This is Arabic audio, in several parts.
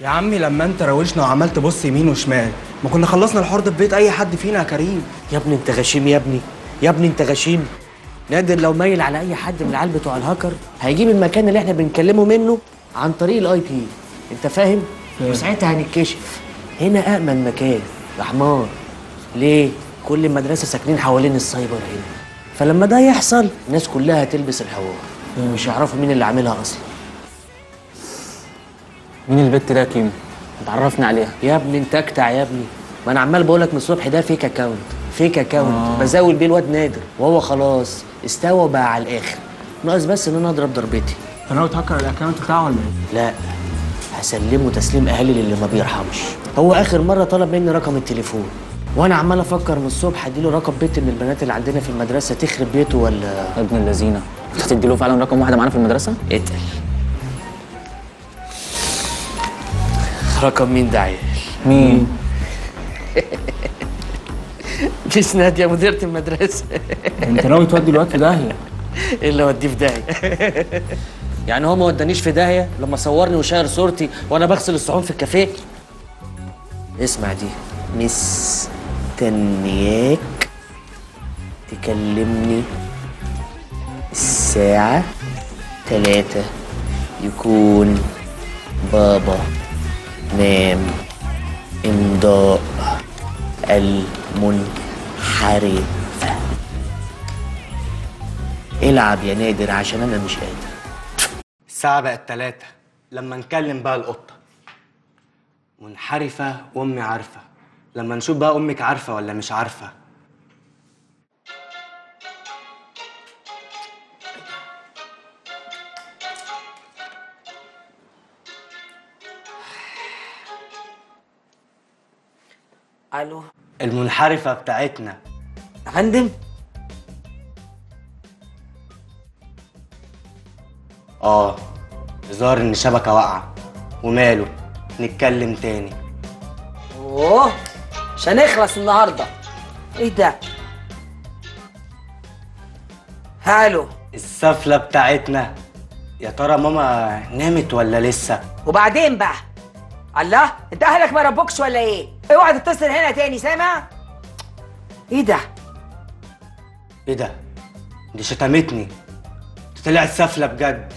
يا عمي لما انت روشنا وعمال تبص يمين وشمال ما كنا خلصنا الحوار ده في بيت أي حد فينا يا كريم. يا ابني انت غشيم يا ابني يا ابني انت غشيم. نادر لو مايل على أي حد من العيال بتوع الهاكر هيجيب المكان اللي إحنا بنكلمه منه عن طريق ال IP. انت فاهم؟ وساعتها هنتكشف. هنا امن مكان. يا حمار ليه؟ كل المدرسة ساكنين حوالين السايبر هنا. فلما ده يحصل الناس كلها هتلبس الحوار. مش هيعرفوا مين اللي عاملها أصلا. مين البت ده يا كيمو؟ اتعرفنا عليها. يا ابني انت اكتع يا ابني. ما أنا عمال بقولك من الصبح ده fake account fake account آه. بزاول بيه الواد نادر. وهو خلاص استوى وبقى على الآخر. ناقص بس إن أنا أضرب ضربتي. أنت ناوي تهكر ال account بتاعه ولا إيه؟ لا. هسلمه تسليم اهالي للي ما بيرحمش. هو آخر مرة طلب مني رقم التليفون. وأنا عمال أفكر من الصبح أديله رقم بنت من البنات اللي عندنا في المدرسة. تخرب بيته ولا؟ ابن اللذينه أنت هتدي له فعلا رقم واحدة معانا في المدرسة؟ اتقل. رقم مين ده عيال مين؟ مش نادية مديرة المدرسة. أنت ناوي تودي الواد في داهية؟ إيه اللي اوديه في داهية. يعني هو ما ودانيش في داهية؟ لما صورني وشاير صورتي وأنا بغسل الصحون في الكافيه؟ اسمع دي مستنياك تكلمني الساعة تلاتة. يكون بابا. نام امضاء المنحرفة العب يا نادر عشان أنا مش قادر. الساعة بقت تلاتة. لما نكلم بقى القطة. منحرفة وأمي عارفة. لما نشوف بقى أمك عارفة ولا مش عارفة. ألو. المنحرفة بتاعتنا. يا فندم آه الظاهر إن الشبكة واقعة. وماله؟ نتكلم تاني. أوه مش هنخلص النهارده. إيه ده؟ هالو. السفلة بتاعتنا. يا ترى ماما نامت ولا لسه؟ وبعدين بقى؟ الله أنت أهلك ما ربوكش ولا إيه؟ اوعى تتصل هنا تاني سامع؟ إيه ده؟ إيه ده؟ دي شتمتني. طلعت سفلة بجد.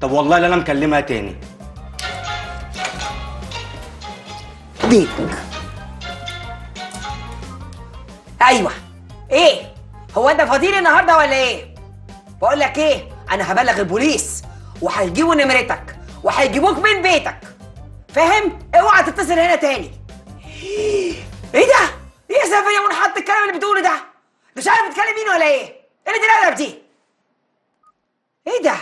طب والله لا أنا مكلمها تاني. بيتك أيوه. إيه؟ هو أنت فاضيلي النهارده ولا إيه؟ بقول لك إيه؟ أنا هبلغ البوليس وهيجيبوا نمرتك وهيجيبوك من بيتك. فاهم؟ اوعى تتصل هنا تاني. إيه ده؟ إيه يا سيف يا منحط؟ الكلام اللي بتقوله ده؟ مش عارف بتكلم مين ولا إيه؟ إيه اللي دي إيه ده؟